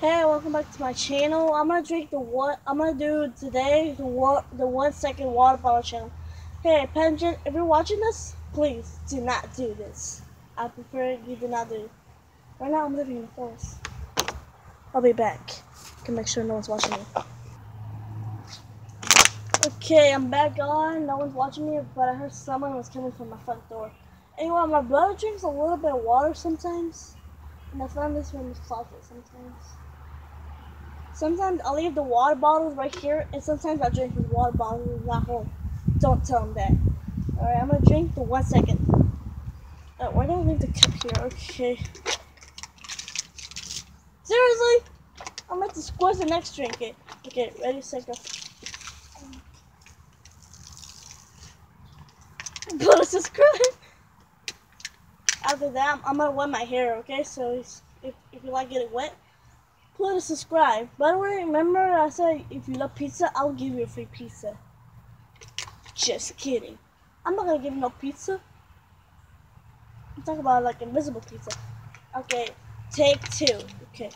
Hey, welcome back to my channel. I'm gonna drink the what I'm gonna do today the what the one second water bottle challenge. Hey, Pension, if you're watching this, please do not do this. I prefer you do not do. It. Right now, I'm living in the forest. I'll be back. Can make sure no one's watching me. Okay, I'm back on. No one's watching me, but I heard someone was coming from my front door. Anyway, my brother drinks a little bit of water sometimes. I found this room is closet sometimes. Sometimes I'll leave the water bottles right here, and sometimes I'll drink the water bottles not home. Don't tell him that. Alright, I'm gonna drink for one second. Uh, why don't I leave the cup here? Okay. Seriously? I'm to squeeze the next drink. Okay, okay ready, set, go. A subscribe. After that, I'm, gonna wet my hair, okay? So if, if you like getting wet, please subscribe. By the way, remember I said if you love pizza, I'll give you a free pizza. Just kidding. I'm not gonna give you no pizza. I'm talking about like invisible pizza. Okay, take two. Okay.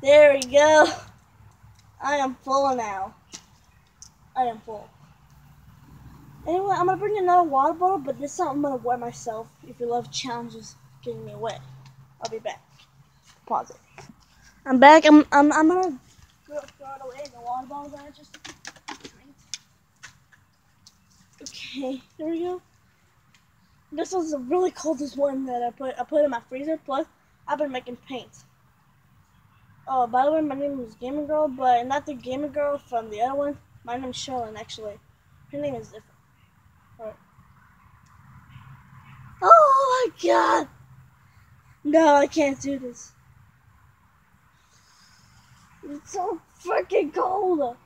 There we go. I am full now. I am full. Anyway, I'm gonna bring another water bottle, but this time I'm gonna wet myself. If you love challenges getting me wet, I'll be back. Pause it. I'm back. I'm I'm I'm gonna throw it away the water bottle that I just drank. Okay, here we go. This was the really coldest one that I put I put in my freezer. Plus, I've been making paint. Oh, by the way, my name is Gamer Girl, but not the Gamer Girl from the other one. My name's Sherlyn, actually. Her name is different. Oh my god! No, I can't do this. It's so freaking cold.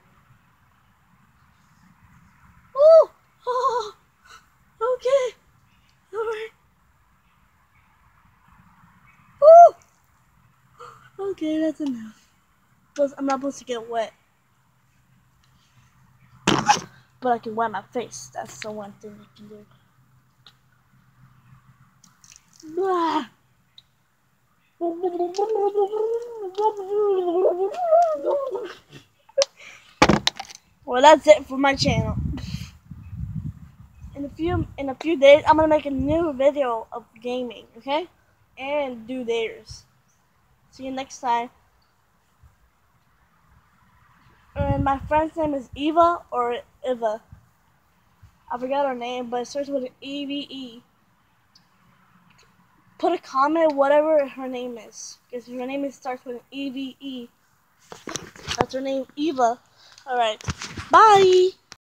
Oh, oh, okay. Alright. Oh, okay, that's enough. I'm not supposed to get wet. But I can wet my face. That's the one thing I can do. Well, that's it for my channel. In a few in a few days, I'm gonna make a new video of gaming, okay? And do theirs. See you next time. And my friend's name is Eva or Eva. I forgot her name, but it starts with an E V E put a comment, whatever her name is. Because her name is, starts with an E-V-E. That's her name, Eva. Alright. Bye!